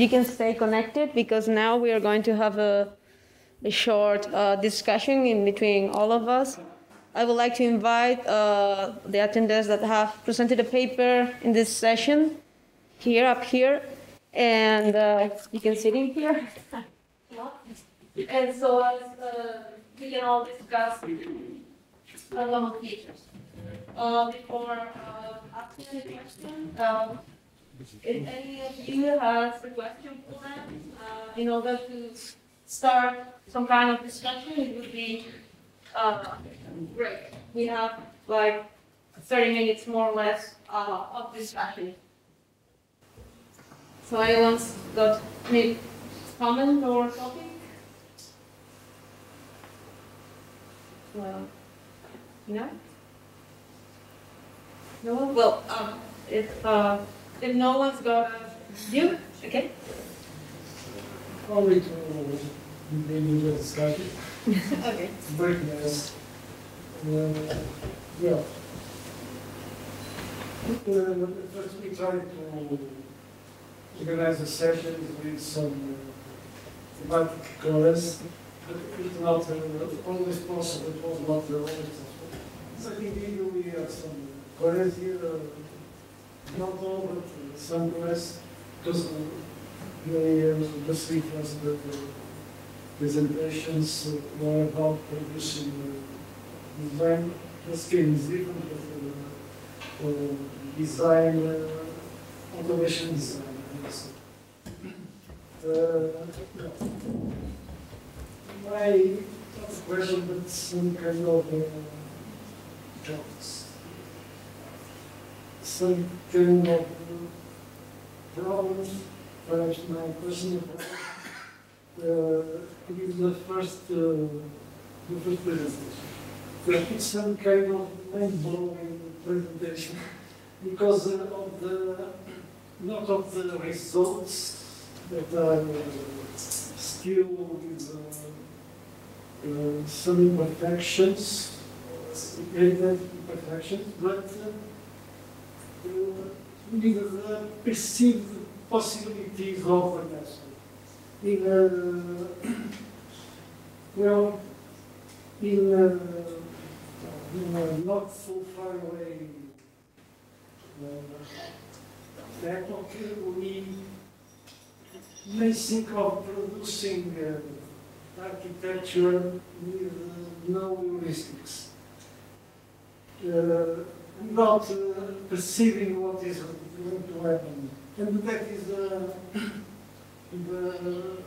you can stay connected because now we are going to have a, a short uh, discussion in between all of us. I would like to invite uh, the attendees that have presented a paper in this session here, up here, and uh, you can sit in here. and so uh, we can all discuss a lot of features. Uh, before uh, asking any question, uh, if any of you has a question for them, uh, in order to start some kind of discussion, it would be uh, great. We have like 30 minutes more or less uh, of discussion. So anyone's got any comment or topic? Well, no? No? Well, um, if, uh, if no one's got a view, okay? Probably to maybe just start it. Okay. Very nice. Uh, yeah. Uh, first we try to organize a session with some uh, thematic colors, but it's not uh, always possible, it was not uh, always possible. So I think maybe we have some colors here, uh, uh, some colors, because uh, the first the, the presentations were about producing uh, design. The is different, but uh, design, uh, automation design. Uh, my question, but some kind of uh, jobs. Some kind of uh, problem, perhaps my personal problem uh, it is the first, uh, the first presentation. That is some kind of mind-blowing presentation because uh, of the, not of the results that are still with uh, uh, some imperfections, great imperfections, but uh, the perceived possibilities of progression in well in in not so far away. Epoch we may think of producing uh, architecture with uh, no heuristics. Uh, not uh, perceiving what is going to happen. And that is uh, the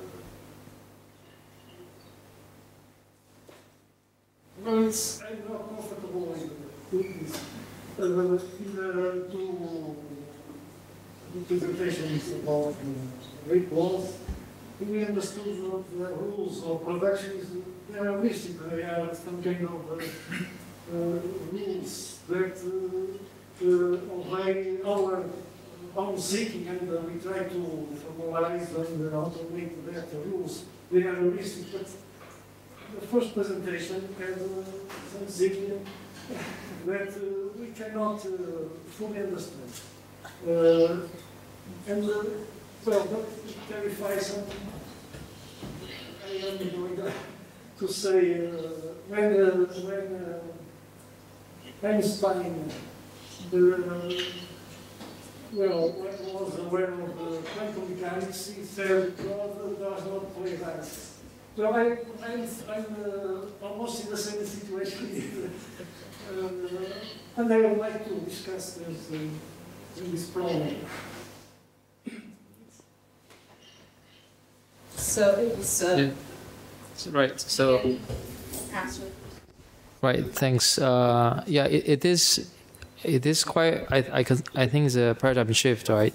well, it's, I'm not comfortable with with this. Uh, in two, two presentations about uh, Great Walls, we understood that the rules of production is they are listed. They are some kind of uh, uh, rules that uh, uh, our own thinking and uh, we try to formalize and uh, automate that rules. They are listed, but the first presentation had uh, something that uh, we cannot uh, fully understand. Uh, and, uh, well, that clarifies something. I am going to say, uh, when, uh, when uh, Einstein, the, well, when was aware of the quantum mechanics, he said, God does not play dice. So I, I'm, I'm uh, almost in the same situation. uh, and I would like to discuss this, uh, this problem. So it was uh, Yeah. Right. So, answered. Right. Thanks. Uh, yeah, it, it is. It is quite. I I, can, I think it's a paradigm shift, right?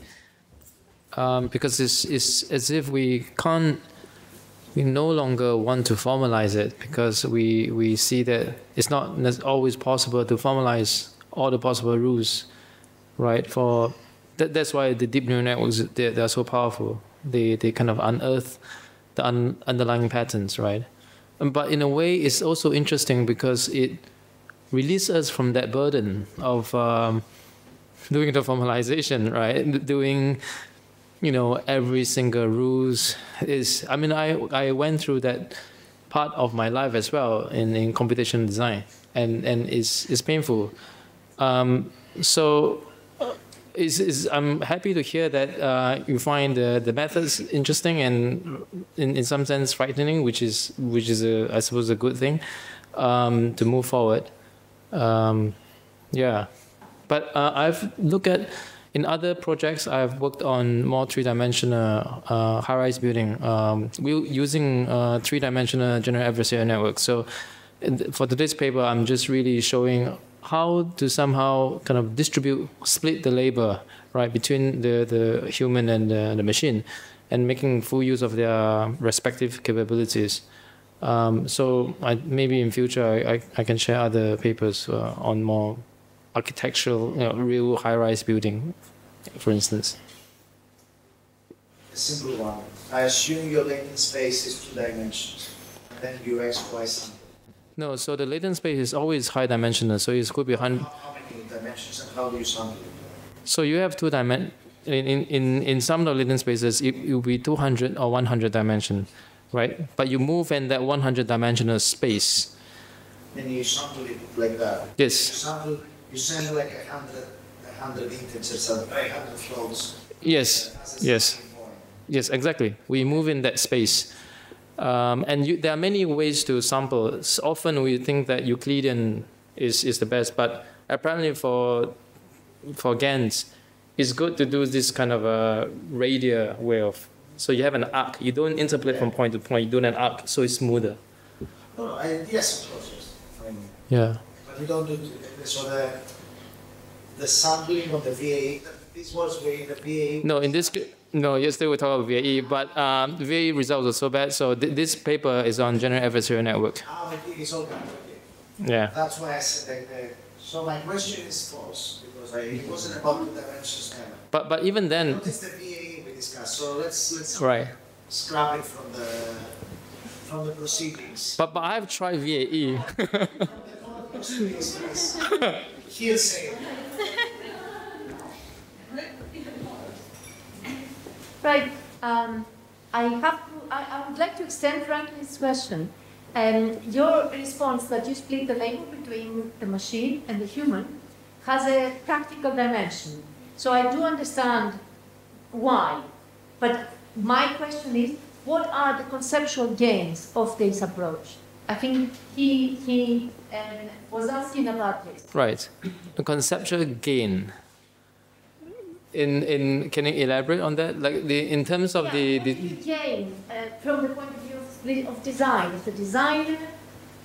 Um, because it's it's as if we can't. We no longer want to formalize it because we we see that it's not always possible to formalize all the possible rules, right? For that, that's why the deep neural networks they they are so powerful. They they kind of unearth the un, underlying patterns, right? Um, But in a way, it's also interesting because it releases us from that burden of um, doing the formalization, right? Doing you know, every single rules is. I mean, I I went through that part of my life as well in in computational design, and and it's it's painful. Um, so. Is, is, I'm happy to hear that uh, you find the, the methods interesting and in, in some sense frightening, which is which is a, I suppose a good thing um, to move forward. Um, yeah, but uh, I've looked at in other projects. I've worked on more three-dimensional uh, high-rise building. Um, we using uh, three-dimensional general adversarial network. So for today's paper, I'm just really showing how to somehow kind of distribute, split the labor right between the, the human and the, the machine, and making full use of their respective capabilities. Um, so I, maybe in future I, I, can share other papers uh, on more architectural, you know, real high-rise building, for instance. A simple one. I assume your latent space is two dimensions. And then you x, y sample. No, so the latent space is always high dimensional, so it could be hundred. How, many dimensions and how do you sample it? So you have two dimen. In, in, in, in some of the latent spaces, it, it will be 200 or 100 dimension, right? But you move in that 100 dimensional space. Then you sample it like that. You Yes, sample, you send like a hundred, a hundred integers and a hundred floats. yes, yes. Yes, exactly. We move in that space. Um, and you, there are many ways to sample. Often we think that Euclidean is, is the best, but apparently for, for GANs, it's good to do this kind of a radial way of. So you have an arc. You don't interpolate from point to point. You do an arc, so it's smoother. No, no, I, yes, of course, yes. I mean, Yeah. but we don't do, so the, the sampling of the VA, this was where the VA. No, in this. No, yesterday we talked about VAE, but um, VAE results are so bad. So th- this paper is on general adversarial network. Ah, it is all. Yeah. That's why I said that, uh, so my question is false, because I, it wasn't about two dimensions now. But but even then, Notice the VA we discussed, so let's, let's right. scrap it from the, from the proceedings. But but I've tried VAE. Hearsay. Right. Um, I have to, I, I would like to extend Franklin's question. And your response that you split the labor between the machine and the human has a practical dimension. So I do understand why. But my question is, what are the conceptual gains of this approach? I think he, he um, was asking about this. Right. The conceptual gain. In in can you elaborate on that? Like the in terms of the, Yeah, the you uh, from the point of view of, the- of design, of the designer,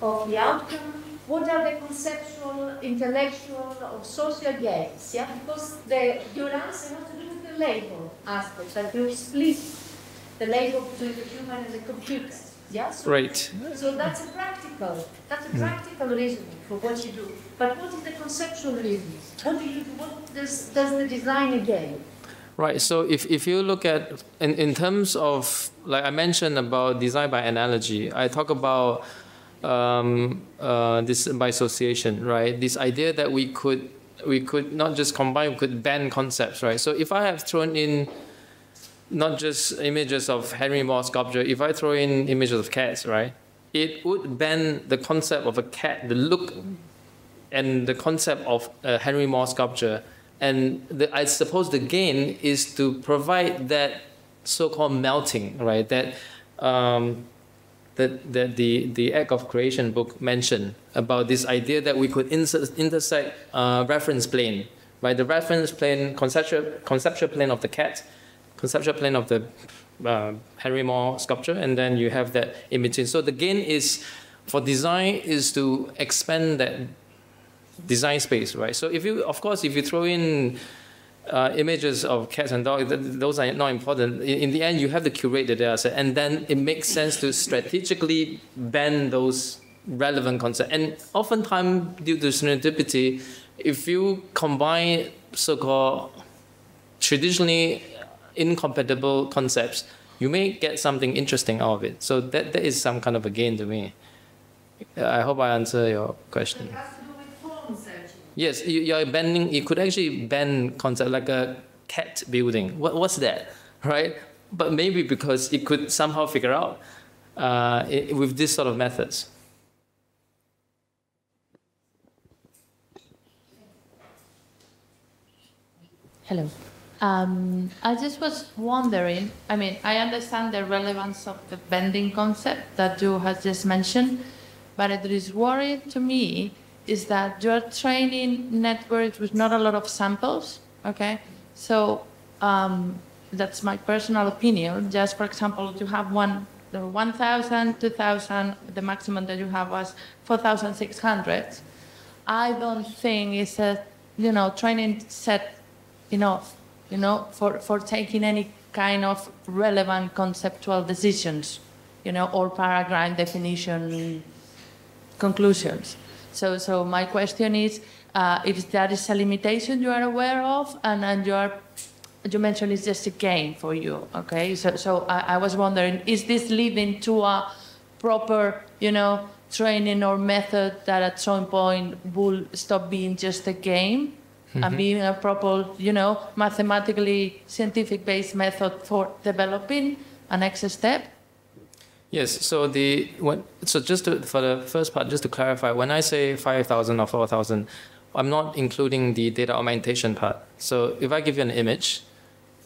of the outcome? What are the conceptual, intellectual, or social gains? Yeah, because the, your answer has to do with the label aspect, that you split the label between the human and the computer. Yeah, so, right. so that's a practical, that's a practical reasoning for what you do. But what is the conceptual reasoning? What do you, what does, does the designer gain? Right. So if, if you look at in, in terms of like I mentioned about design by analogy, I talk about um, uh, this by association, right? This idea that we could we could not just combine, we could bend concepts, right? So if I have thrown in not just images of Henry Moore sculpture, if I throw in images of cats, right, it would bend the concept of a cat, the look and the concept of a Henry Moore sculpture. And the, I suppose the gain is to provide that so-called melting, right? That um, that, that the, the Act of Creation book mentioned about this idea that we could insert, intersect uh, reference plane, right? The reference plane, conceptual, conceptual plane of the cat, conceptual plane of the uh, Henry Moore sculpture, and then you have that in between. So the gain is, for design, is to expand that design space, right? So if you, of course, if you throw in uh, images of cats and dogs, th- those are not important. In, in the end, you have to curate the data set, and then it makes sense to strategically bend those relevant concepts. And oftentimes, due to serendipity, if you combine so-called traditionally incompatible concepts, you may get something interesting out of it. So that, that is some kind of a gain to me. I hope I answer your question. It has to do with form searching. Yes, you, you're bending. You could actually bend concept like a cat building. What, what's that? right? But maybe because it could somehow figure out uh, i with this sort of methods. Hello. Um, I just was wondering, I mean, I understand the relevance of the bending concept that you have just mentioned, but it is worrying to me is that you're training networks with not a lot of samples, okay? So um, that's my personal opinion. Just for example, to have one, the 1,000, 2,000, the maximum that you have was 4,600. I don't think it's a, you know, training set enough, you know, for, for taking any kind of relevant conceptual decisions, you know, or paragraph definition conclusions. So, so my question is, uh, if that is a limitation you are aware of, and, and you are, you mentioned it's just a game for you, okay? So, so I, I was wondering, is this leading to a proper, you know, training or method that at some point will stop being just a game and mm-hmm. being a proper, you know, mathematically scientific-based method for developing a next step? Yes. So the when, so just to, for the first part, just to clarify, when I say five thousand or four thousand, I'm not including the data augmentation part. So if I give you an image,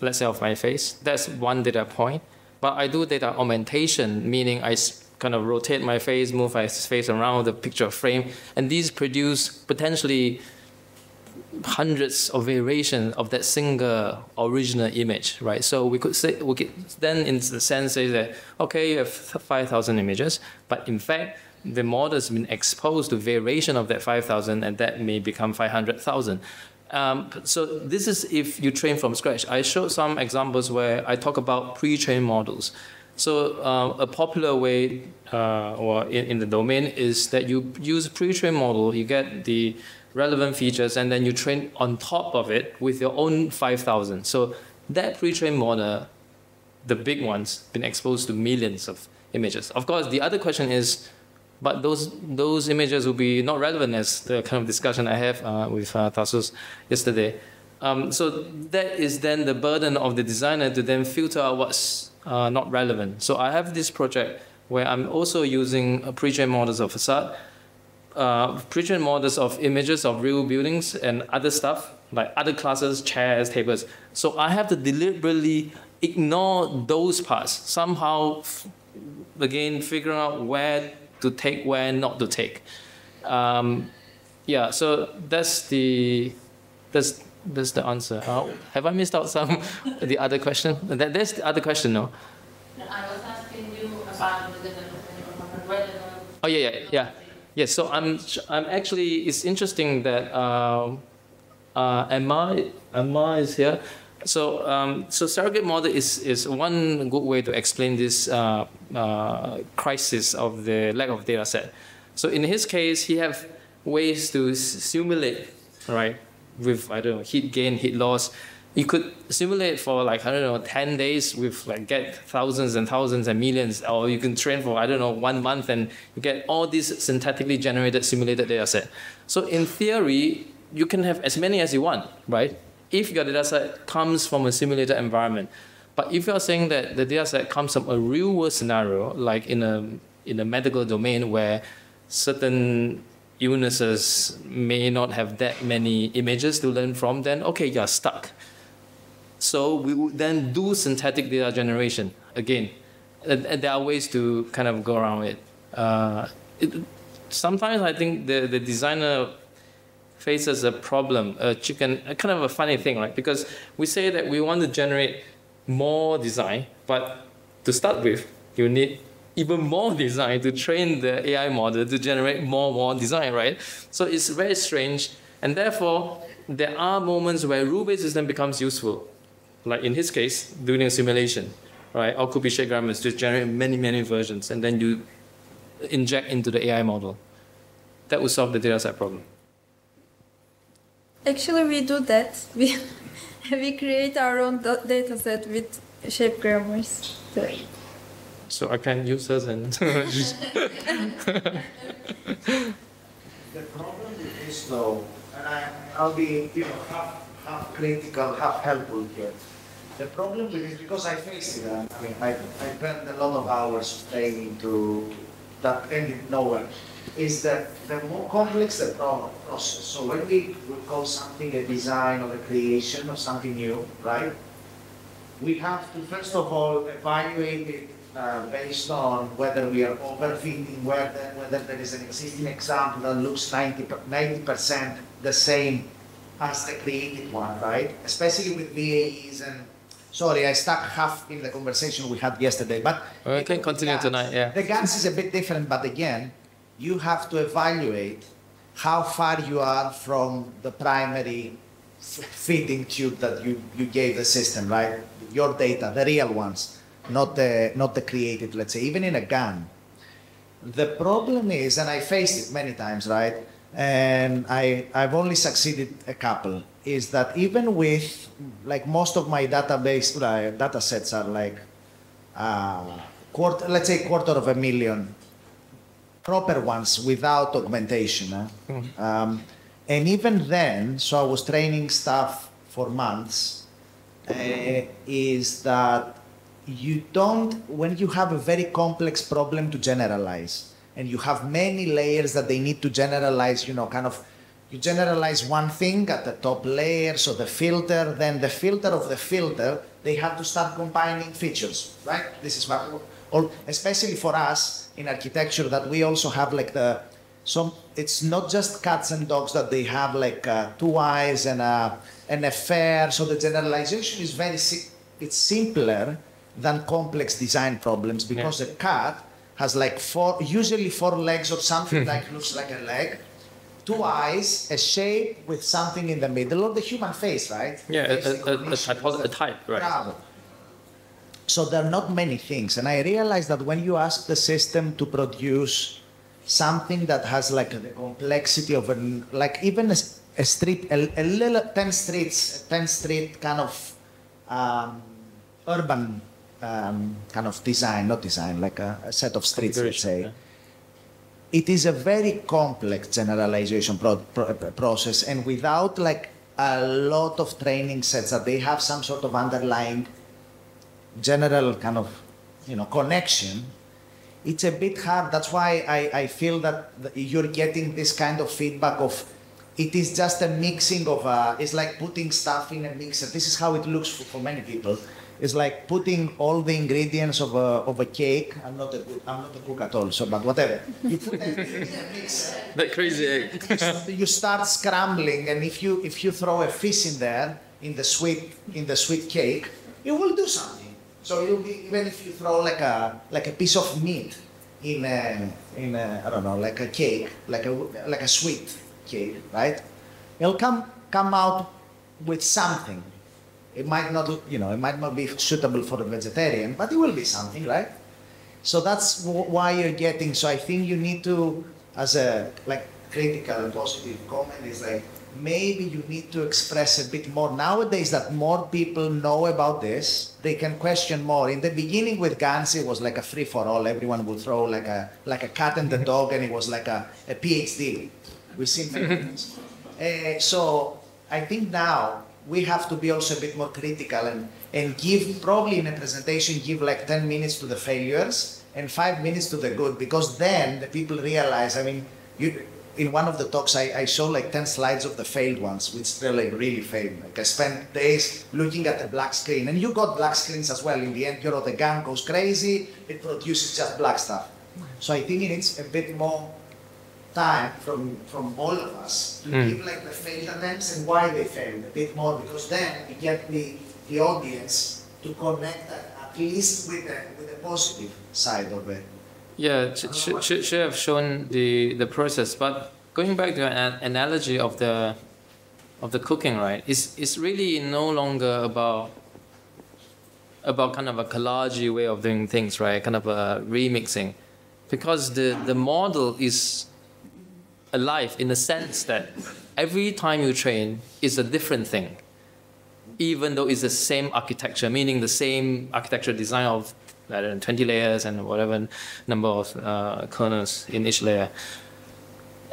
let's say of my face, that's one data point. But I do data augmentation, meaning I kind of rotate my face, move my face around the picture frame, and these produce potentially hundreds of variations of that single original image, right? So we could say, we could then in the sense say that, okay, you have 5,000 images, but in fact, the model has been exposed to variation of that 5,000 and that may become 500,000. Um, so this is if you train from scratch. I showed some examples where I talk about pre-trained models. So uh, a popular way uh, or in, in the domain is that you use pre-trained model, you get the relevant features, and then you train on top of it with your own 5,000. So that pre-trained model, the big ones, been exposed to millions of images. Of course, the other question is, but those those images will be not relevant as the kind of discussion I have uh, with uh, Tassos yesterday. Um, so that is then the burden of the designer to then filter out what's uh, not relevant. So I have this project where I'm also using uh, pre-trained models of facade, uh, pre-trained models of images of real buildings and other stuff like other classes, chairs, tables. So I have to deliberately ignore those parts somehow. F- again, figuring out where to take, where not to take. Um, yeah, so that's the that's that's the answer. Uh, have I missed out some the other question? That, that's the other question, no? I was asking you about the development of relevant. Oh yeah, yeah, yeah. Yes. So I'm I'm actually it's interesting that uh, uh, Emma Emma is here. So um, so surrogate model is is one good way to explain this uh, uh, crisis of the lack of data set. So in his case, he have ways to simulate, right, with I don't know heat gain, heat loss. You could simulate for like I don't know ten days with like get thousands and thousands and millions, or you can train for I don't know one month and you get all these synthetically generated simulated data set. So in theory, you can have as many as you want, right? If your data set comes from a simulated environment. But if you're saying that the data set comes from a real world scenario, like in a in a medical domain where certain illnesses may not have that many images to learn from, then okay, you're stuck. So we would then do synthetic data generation again. And, and there are ways to kind of go around it. Uh, it sometimes I think the, the designer faces a problem, a chicken, a kind of a funny thing, right? Because we say that we want to generate more design, but to start with, you need even more design to train the AI model to generate more more design, right? So it's very strange, and therefore there are moments where rule-based system becomes useful, like in his case, doing a simulation, right? Or could be shape grammars just generate many many versions, and then you inject into the AI model. That would solve the data set problem. Actually, we do that. We we create our own da- data set with shape grammars. So, So I can use this and The problem is this though, and I, I'll be, you know, half, half critical, half helpful here. The problem with it, because I faced it, I mean, I, I spent a lot of hours training to that ended nowhere, is that the more complex the pro- process. So when we, we call something a design or a creation of something new, right? We have to first of all evaluate it uh, based on whether we are overfitting, whether, whether there is an existing example that looks 90 percent the same as the created one, right? Especially with VAEs and sorry, I stuck half in the conversation we had yesterday, but We can continue tonight, yeah. The GANs is a bit different, but again, you have to evaluate how far you are from the primary feeding tube that you, you gave the system, right? Your data, the real ones, not the not the created, let's say, even in a GAN. The problem is, and I faced it many times, right? And I, I've only succeeded a couple, is that even with, like most of my database, uh, data sets are like, uh, quarter, let's say quarter of a million proper ones without augmentation. eh? Um, and even then, so I was training staff for months, uh, is that you don't, when you have a very complex problem to generalize, and you have many layers that they need to generalize, you know, kind of, you generalize one thing at the top layer, so the filter, then the filter of the filter, they have to start combining features, right? This is what, or especially for us in architecture, that we also have like the, so it's not just cats and dogs that they have like uh, two eyes and a, and a fair. So the generalization is very, si- it's simpler than complex design problems because a cat has like four, usually four legs or something like looks like a leg, two eyes, a shape with something in the middle, or the human face, right? Yeah, a, a, a, a, typo- a type, right? So there are not many things, and I realized that when you ask the system to produce something that has like the complexity of an like even a street, a, a little ten streets, a ten street kind of um, urban um, kind of design, not design, like a, a set of streets, let's say. Configuration, it is a very complex generalization pro- pro- process and without like a lot of training sets that they have some sort of underlying general kind of you know connection it's a bit hard. That's why i, I feel that you're getting this kind of feedback of it is just a mixing of uh, it's like putting stuff in a mixer. This is how it looks for, for many people it's like putting all the ingredients of a, of a cake. I'm not a good i'm not a cook at all so but whatever. You put everything a mixer. That crazy egg. you start scrambling and if you if you throw a fish in there in the sweet in the sweet cake it will do something. So it'll be even if you throw like a like a piece of meat in a in a i don't know like a cake like a like a sweet cake right? It'll come come out with something it might not you know it might not be suitable for a vegetarian but it will be something right so that's w- why you're getting. So I think you need to, as a like critical and positive comment, is like maybe you need to express a bit more nowadays that more people know about this. They can question more. In the beginning with GANs, it was like a free for all. Everyone would throw like a like a cat and the dog, and it was like a, a PhD. We've seen many things. Uh, so I think now we have to be also a bit more critical and, and give probably in a presentation give like 10 minutes to the failures and five minutes to the good because then the people realize i mean you in one of the talks I, I show like 10 slides of the failed ones which really really failed. Like i spent days looking at the black screen and you got black screens as well. In the end you know the GAN goes crazy it produces just black stuff. So i think it needs a bit more time from from all of us to Mm. give like the failed attempts and why they failed a bit more because then we get the the audience to connect at, at least with the with the positive side of it. Yeah, sh- sh- sh- should have shown the, the process. But going back to an analogy of the of the cooking, right? It's it's really no longer about about kind of a collage way of doing things, right? Kind of a remixing, because the the model is alive in the sense that every time you train is a different thing, even though it's the same architecture, meaning the same architectural design of I don't know, 20 layers and whatever number of uh, kernels in each layer.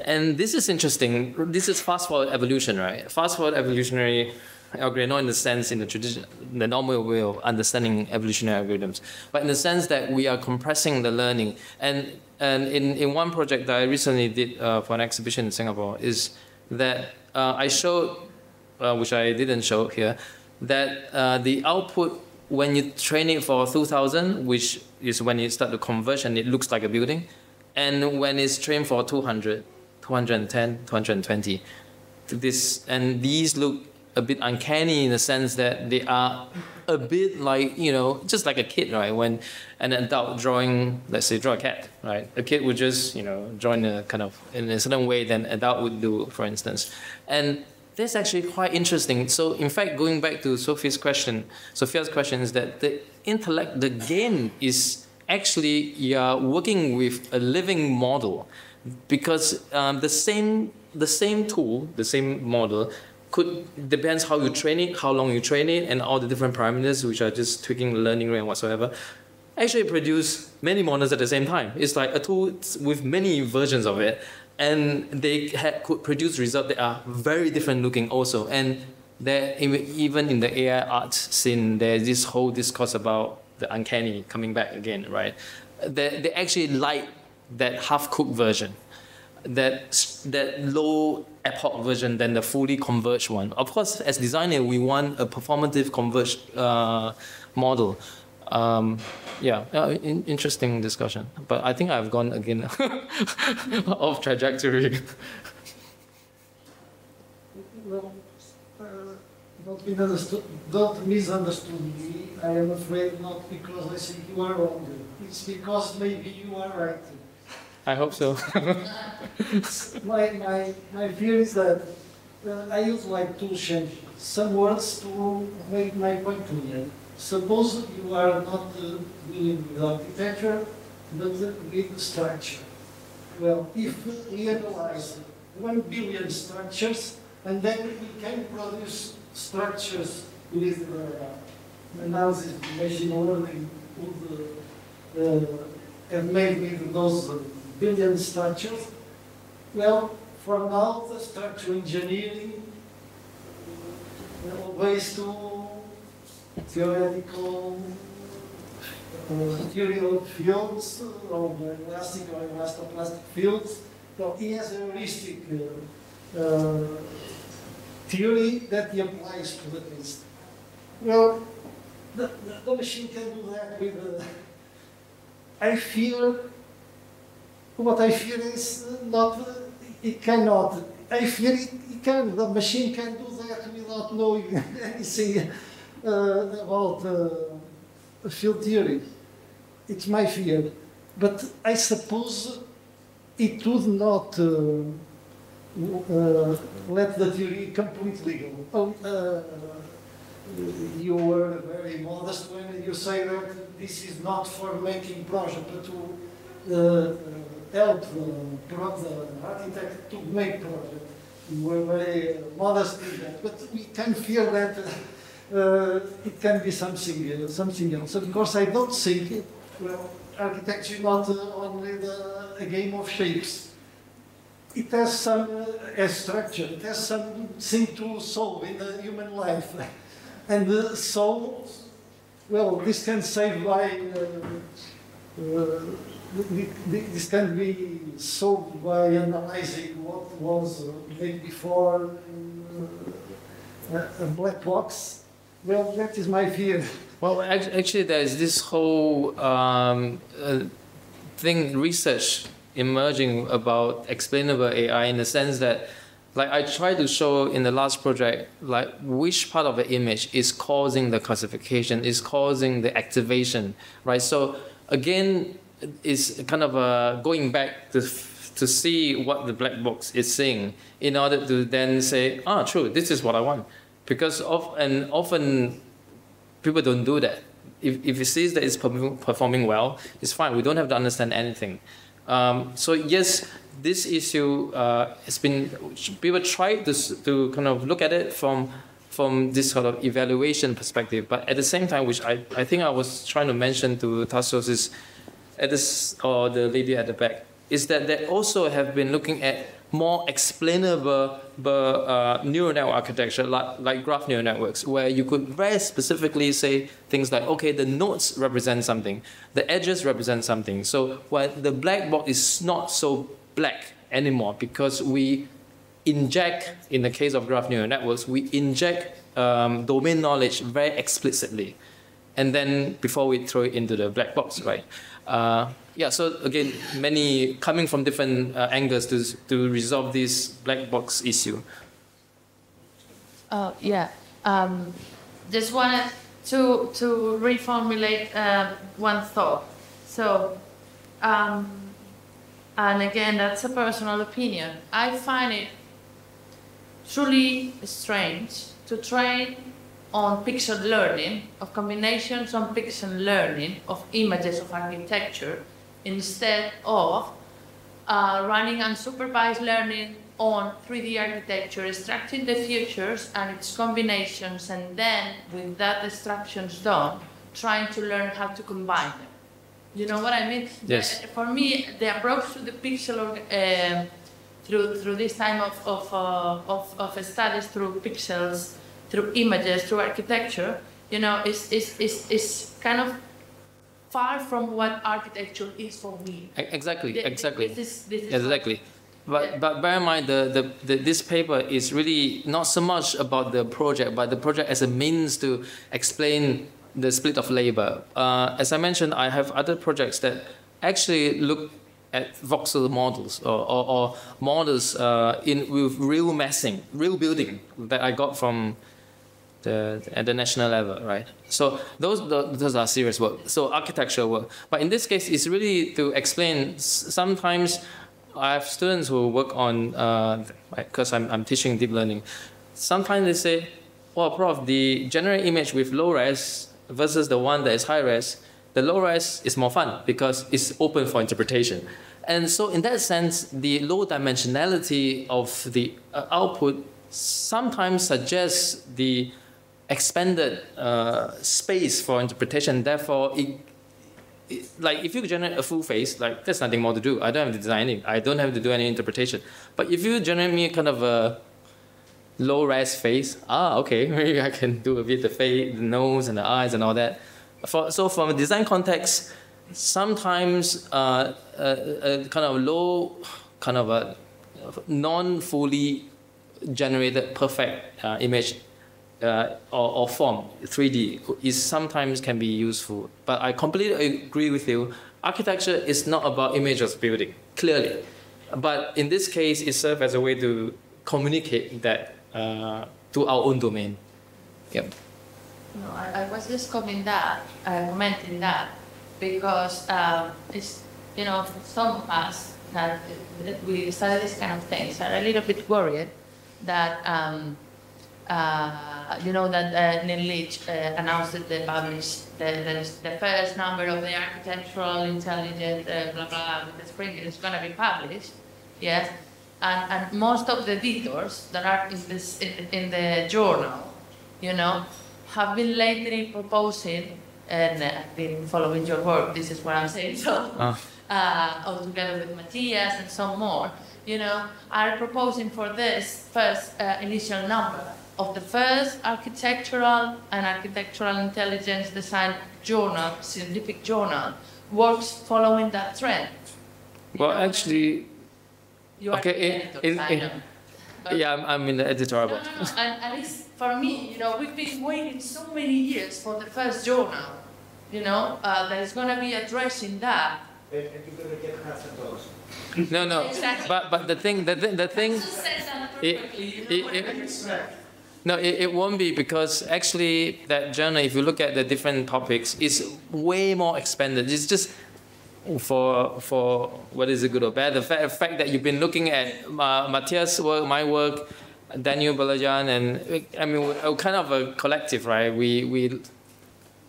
And this is interesting. This is fast forward evolution, right? Fast forward evolutionary algorithm, not in the sense in the tradition, the normal way of understanding evolutionary algorithms, but in the sense that we are compressing the learning. And and in, in one project that I recently did uh, for an exhibition in Singapore is that uh, I showed, uh, which I didn't show here, that uh, the output when you train it for 2000, which is when you start to converge and it looks like a building, and when it's trained for 200, 210, 220, this and these look a bit uncanny in the sense that they are a bit like you know just like a kid right? When an adult drawing let's say draw a cat right? A kid would just you know draw in a kind of in a certain way than an adult would do for instance. And that's actually quite interesting. So in fact going back to sophie's question sophia's question is that the intellect the game is actually you're working with a living model. Because um, the same the same tool the same model could depends how you train it, how long you train it, and all the different parameters which are just tweaking the learning rate and whatsoever. Actually, produce many models at the same time. It's like a tool with many versions of it, and they could produce results that are very different looking also. And there, even in the AI art scene, there's this whole discourse about the uncanny coming back again, right? They, they actually like that half-cooked version that that low hoc version than the fully converged one. Of course, as designer, we want a performative converged uh, model. Um, yeah, uh, in, interesting discussion. But I think I've gone again off trajectory. Well, uh, don't, misunderstood, don't misunderstood me. I am afraid not because I think you are wrong. It's because maybe you are right. I hope so. my, my, my fear is that uh, I use like to change some words to make my point clear. Suppose you are not uh, dealing with architecture, but uh, with structure. Well, if we analyze one billion structures, and then we can produce structures with uh, analysis, machine learning, with, uh, and made with those billion structures. Well, from now, the structural engineering ways to theoretical uh, theory of fields, of elastic or elastoplastic fields. So he has a heuristic uh, uh, theory that he applies to the test. Well, the, the, the, machine can do that with, uh, I feel what I fear is not, it cannot. I fear it, it can, the machine can do that without knowing anything uh, about uh, field theory. It's my fear. But I suppose it would not uh, uh let the theory completely go. Oh, uh, you were very modest when you say that this is not for making project, but to uh, help the, the architect to make project. We were very modest in that, but we can feel that uh, it can be something, uh, something else. Of course, I don't think, it, well, architecture is not uh, only the, a game of shapes. It has some uh, structure, it has something to solve in the human life. And so, well, this can save by this can be solved by analyzing what was made before uh, a black box. Well, that is my fear. Well, actually, there's this whole um, uh, thing, research emerging about explainable AI in the sense that, like, I tried to show in the last project, like, which part of the image is causing the classification, is causing the activation, right? So, again, is kind of uh, going back to to see what the black box is saying in order to then say, ah, true, this is what I want. Because of, and often people don't do that. If, if it sees that it's performing well, it's fine. We don't have to understand anything. Um, so yes, this issue uh, has been, people try to, to kind of look at it from from this sort of evaluation perspective. But at the same time, which I, I think I was trying to mention to Tassos is at this or the lady at the back is that they also have been looking at more explainable uh, neural network architecture like, like graph neural networks, where you could very specifically say things like, okay, the nodes represent something, the edges represent something. So when the black box is not so black anymore because we inject, in the case of graph neural networks, we inject um, domain knowledge very explicitly. And then before we throw it into the black box, right? Uh, yeah, so again, many coming from different uh, angles to, to resolve this black box issue. Oh, yeah. Um, just wanted to, to reformulate uh, one thought. So, um, and again, that's a personal opinion. I find it truly strange to train on pixel learning, of combinations on pixel learning of images of architecture instead of uh, running unsupervised learning on 3D architecture, extracting the features and its combinations, and then with that extractions done, trying to learn how to combine them. You know what I mean? Yes. Uh, For me, the approach to the pixel uh, through through this time of of, uh, of of studies through pixels, through images, through architecture, you know, is is is is kind of far from what architecture is for me. Exactly, Th- th- exactly. This is, this is Exactly. But, but bear in mind, the, the, the, this paper is really not so much about the project, but the project as a means to explain the split of labor. Uh, as I mentioned, I have other projects that actually look at voxel models or, or, or models uh, in, with real massing, real building that I got from the, at the national level, right? So those those are serious work. So architectural work. But in this case, it's really to explain. Sometimes I have students who work on because I'm I'm teaching deep learning. Sometimes they say, "Well, prof, the general image with low res versus the one that is high res, the low res is more fun because it's open for interpretation." And so, in that sense, the low dimensionality of the uh, output sometimes suggests the expanded uh, space for interpretation. Therefore, it, it, like if you generate a full face, like there's nothing more to do. I don't have to design it. I don't have to do any interpretation. But if you generate me kind of a low res face, ah, okay, maybe I can do a bit the face, the nose, and the eyes, and all that. For, so from a design context, sometimes uh, a, a kind of low, kind of a non-fully generated perfect uh, image uh, or, or form, 3D, is sometimes can be useful. But I completely agree with you. Architecture is not about image of building, clearly. But in this case, it serves as a way to communicate that uh, to our own domain. Yep. No, I, I was just commenting that, uh, commenting that, because um, it's, you know, some of us that that we study these kind of things are a little bit worried that, um, uh, you know, that uh, Neil Leach uh, announced that they published the, the, the first number of the architectural intelligence, uh, blah, blah, with the spring is going to be published, yes, and, and most of the editors that are in, this, in, in the journal, you know, have been lately proposing, and uh, I've been following your work, this is what I'm saying, so, Ah. uh, all together with Matthias and some more, you know, are proposing for this first uh, initial number of the first architectural and architectural intelligence design journal, scientific journal, works following that trend. Well, actually, You are Okay, the editor, in- I in- yeah, I'm, I'm in the editorial No, board. no, no. And, and it's for me, you know, we've been waiting so many years for the first journal, you know, uh, that is going to be addressing that. And you're gonna get half of those. No, no. Exactly. But but the thing the thing the thing Says that it, you know it, what I mean? it, no, it, it won't be because actually that journal, if you look at the different topics, is way more expanded. It's just for for whether it's good or bad. The fact, fact that you've been looking at uh, Matthias' work, my work, Daniel Bolojan, and I mean, we're kind of a collective, right? We we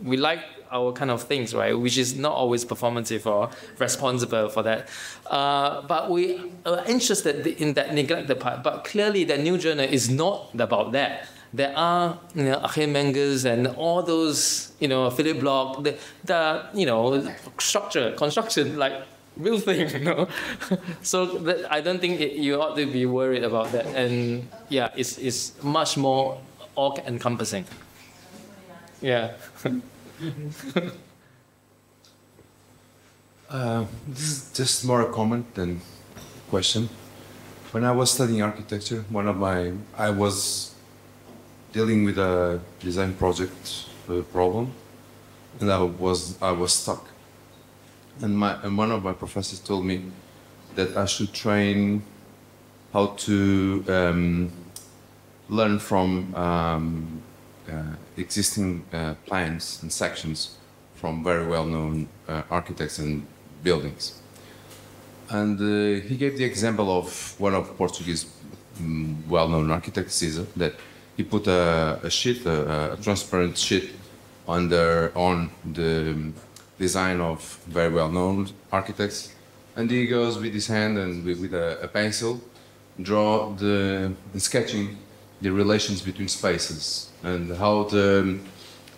we like our kind of things, right? Which is not always performative or responsible for that. Uh, but we are interested in that neglected part. But clearly, the new journal is not about that. There are, you know, Achim Menges and all those, you know, Philippe Block, the, the, you know, structure, construction, like real thing, you know. so that, I don't think it, you ought to be worried about that. And yeah, it's it's much more all encompassing. Yeah. Uh, this is just more a comment than question. When I was studying architecture, one of my I was dealing with a design project uh, problem, and I was I was stuck. And my and one of my professors told me that I should train how to um, learn from um, existing uh, plans and sections from very well-known uh, architects and buildings. And uh, he gave the example of one of Portuguese mm, well-known architects, Siza, that he put a, a sheet, a, a transparent sheet, under on the design of very well-known architects, and he goes with his hand and with, with a, a pencil, draw the sketching the relations between spaces and how the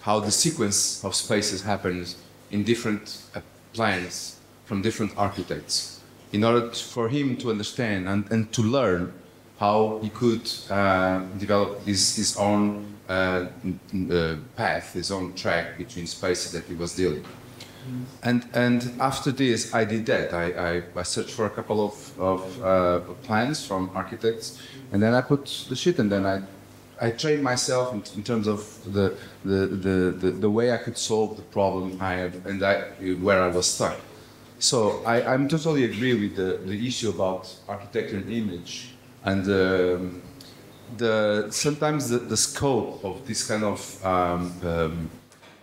how the sequence of spaces happens in different uh, plans from different architects in order for him to understand and, and to learn how he could uh, develop his, his own uh, uh, path, his own track between spaces that he was dealing. And, and after this, I did that. I, I, I searched for a couple of, of uh, plans from architects, and then I put the sheet, and then I, I trained myself in, in terms of the, the, the, the, the way I could solve the problem I had, and I, where I was stuck. So I, I'm totally agree with the, the issue about architecture and image, and um, the sometimes the, the scope of this kind of um, um,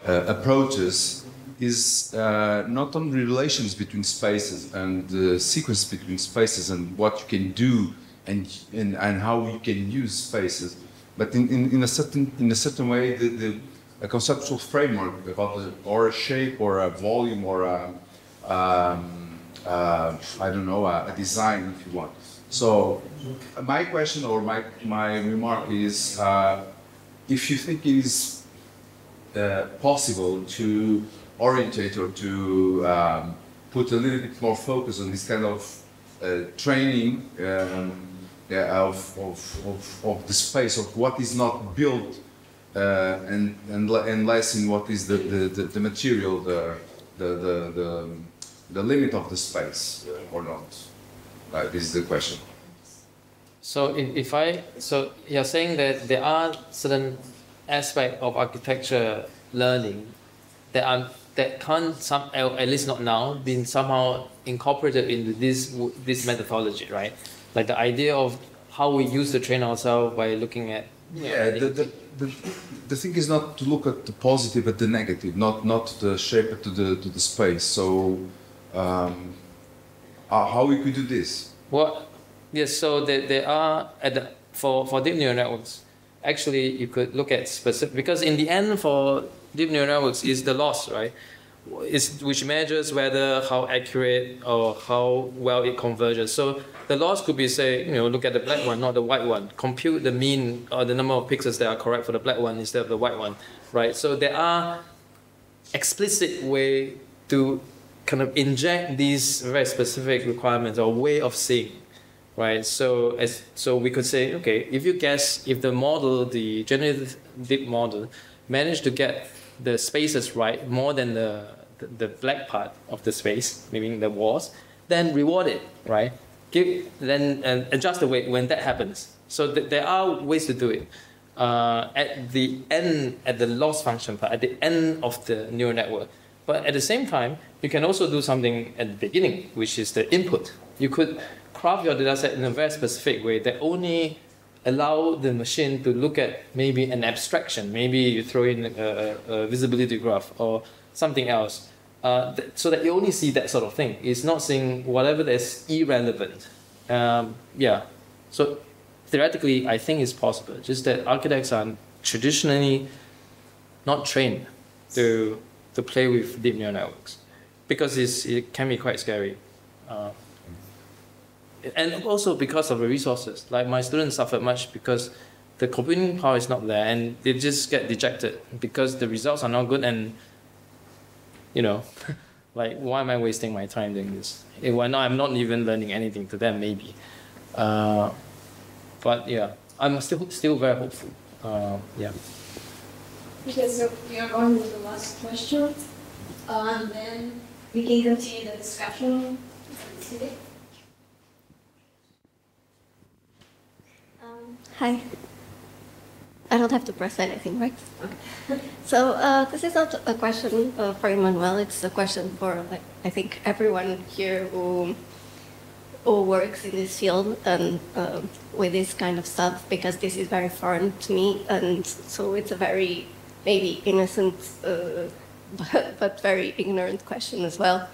uh, approaches is uh, not only relations between spaces and the sequence between spaces and what you can do and, and, and how you can use spaces, but in, in, in a certain in a certain way the, the a conceptual framework about or a shape or a volume or a um, uh, I don't know a, a design if you want. So my question or my, my remark is uh, if you think it is uh, possible to orientate or to um, put a little bit more focus on this kind of uh, training um, of, of, of, of the space of what is not built uh, and, and, and less in what is the, the, the, the material, the, the, the, the, the limit of the space or not? Uh, this is the question. So if, if I so you're saying that there are certain aspect of architecture learning that are that can't some at least not now been somehow incorporated into this this methodology, right? Like the idea of how we use to train ourselves by looking at yeah the, the, the, the thing is not to look at the positive but the negative not not the shape to the to the space so um, uh, how we could do this well yes so there, there are at the, for for deep neural networks actually you could look at specific because in the end for deep neural networks is the loss right is which measures whether how accurate or how well it converges so the loss could be say, you know, look at the black one, not the white one. Compute the mean or the number of pixels that are correct for the black one instead of the white one, right? So there are explicit way to kind of inject these very specific requirements or way of seeing, right? So as so we could say, okay, if you guess if the model, the generative deep model, managed to get the spaces right more than the the, the black part of the space, meaning the walls, then reward it, right? give then and adjust the weight when that happens. So th- there are ways to do it. Uh, at the end, at the loss function part, at the end of the neural network. But at the same time, you can also do something at the beginning, which is the input. You could craft your data set in a very specific way that only allow the machine to look at maybe an abstraction. Maybe you throw in a, a visibility graph or something else uh, th- so that you only see that sort of thing. It's not seeing whatever that's irrelevant. Um, yeah. So theoretically, I think it's possible. Just that architects are traditionally not trained to to play with deep neural networks because it can be quite scary. Uh, and also because of the resources. Like my students suffered much because the computing power is not there and they just get dejected because the results are not good and you know, Like, why am I wasting my time doing this? Why not? I'm not even learning anything to them, maybe. Uh, but yeah, I'm still still very hopeful. Uh, yeah. Because we are going with the last question, uh, and then we can continue the discussion. Um, Hi. I don't have to press anything, right? Okay. So uh, this is not a question uh, for Emmanuel. It's a question for like, I think everyone here who who works in this field and uh, with this kind of stuff because this is very foreign to me, and so it's a very maybe innocent uh, but, but very ignorant question as well.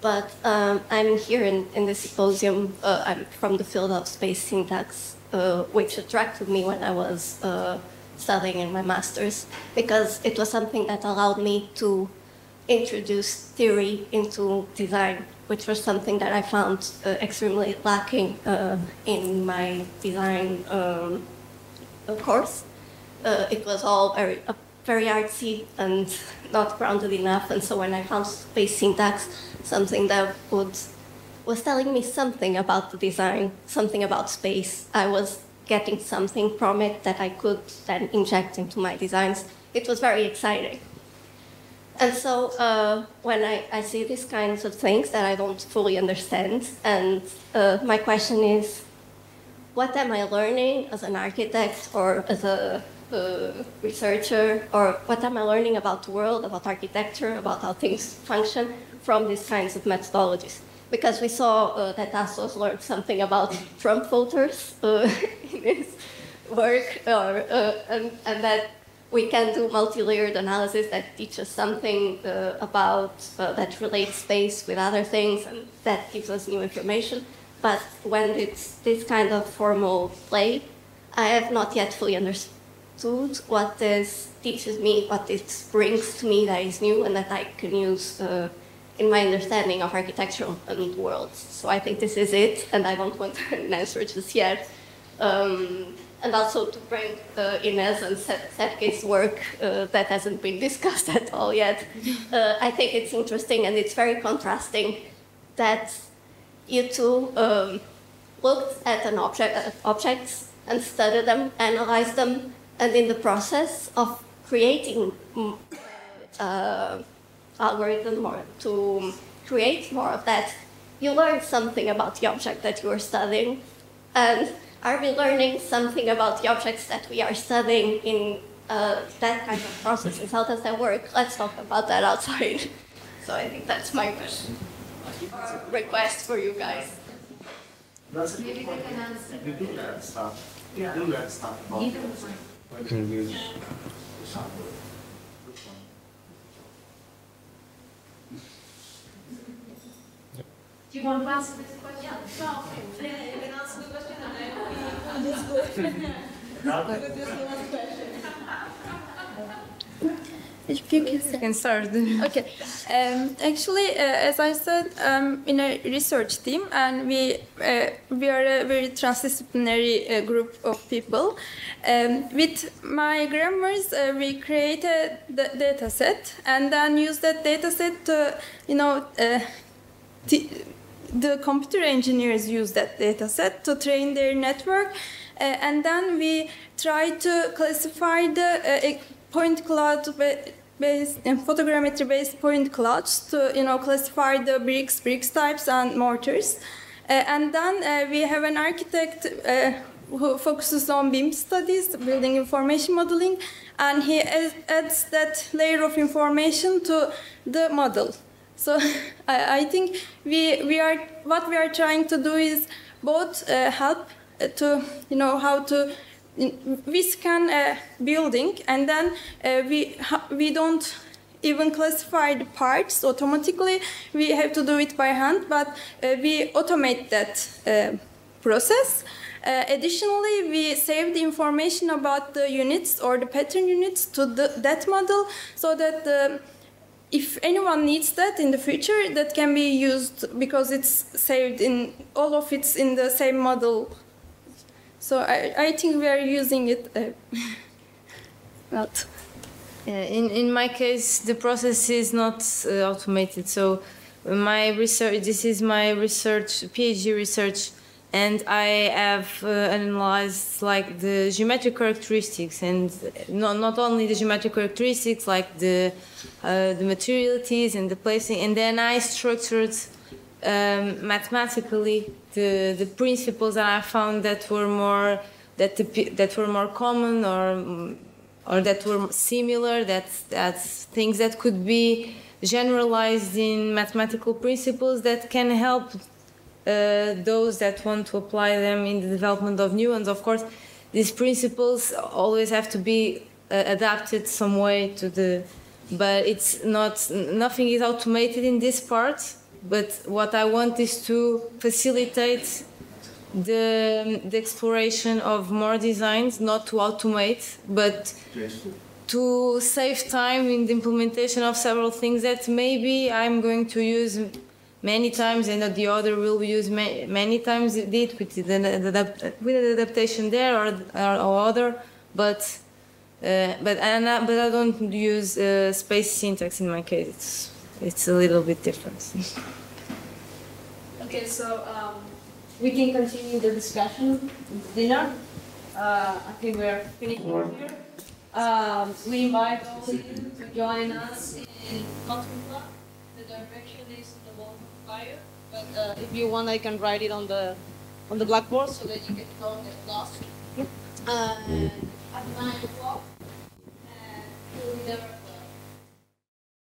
But um, I'm here in, in the symposium. Uh, I'm from the field of space syntax, uh, which attracted me when I was uh, studying in my master's because it was something that allowed me to introduce theory into design, which was something that I found uh, extremely lacking uh, in my design um, course. Uh, it was all very, uh, very artsy and not grounded enough, and so when I found space syntax, something that would was telling me something about the design, something about space. I was getting something from it that I could then inject into my designs. It was very exciting. And so uh, when I, I see these kinds of things that I don't fully understand, and uh, my question is, what am I learning as an architect or as a uh, researcher, or what am I learning about the world, about architecture, about how things function from these kinds of methodologies? Because we saw uh, that Assos learned something about Trump voters uh, in his work, or, uh, and, and that we can do multi-layered analysis that teaches something uh, about uh, that relates space with other things, and that gives us new information. But when it's this kind of formal play, I have not yet fully understood what this teaches me, what it brings to me that is new, and that I can use uh, in my understanding of architectural and worlds. So I think this is it, and I don't want an answer just yet. Um, and also to bring uh, Inez and Setke's work uh, that hasn't been discussed at all yet. Uh, I think it's interesting and it's very contrasting that you two um, looked at an object, uh, objects and studied them, analyzed them, and in the process of creating uh, algorithm or to create more of that, you learn something about the object that you are studying. And are we learning something about the objects that we are studying in uh, that kind of processes? How does that work? Let's talk about that outside. So I think that's my question. Or request for you guys. That's Maybe they can answer. You do learn stuff. You do learn stuff about Either one. when you use example. Which one? Do you want to answer this question? No, you can answer the question and then we just go. This is one question. If you can can start. Okay. Um, actually, uh, as I said, I'm in a research team, and we uh, we are a very transdisciplinary uh, group of people. Um, with my grammars, uh, we created the data set, and then use that data set to, you know. Uh, the computer engineers use that data set to train their network, uh, and then we try to classify the uh, point cloud based and photogrammetry based point clouds to you know classify the bricks, bricks types, and mortars. Uh, and then uh, we have an architect uh, who focuses on BIM studies, building information modeling, and he adds that layer of information to the model. So I, I think we, we are what we are trying to do is both uh, help uh, to you know how to we scan a building and then uh, we we don't even classify the parts automatically. We have to do it by hand, but uh, we automate that uh, process. Uh, additionally, we save the information about the units or the pattern units to the, that model so that the if anyone needs that in the future, that can be used because it's saved in all of it's in the same model. So I, I think we are using it uh, not. in, in my case, the process is not uh, automated. So my research, this is my research, PhD research, and I have uh, analyzed like the geometric characteristics and not, not only the geometric characteristics like the, uh, the materialities and the placing, and then I structured um, mathematically the, the principles that I found that were more that the, that were more common or or that were similar that that things that could be generalized in mathematical principles that can help those that want to apply them in the development of new ones. Of course, these principles always have to be uh, adapted some way to the, but it's not, nothing is automated in this part. But what I want is to facilitate the, the exploration of more designs, not to automate, but to save time in the implementation of several things that maybe I'm going to use many times and the other will use ma- many times it did with the, the, the, with an adaptation there or, or, or other but uh, but and I, but I don't use uh, space syntax in my case it's it's a little bit different Okay, so um, we can continue the discussion with dinner. Uh, I think we're finishing here. Um, we invite all of you to join us in Cotton fire, but uh, if you want, I can write it on the on the blackboard so that you can go and get lost. Uh, at nine o'clock, there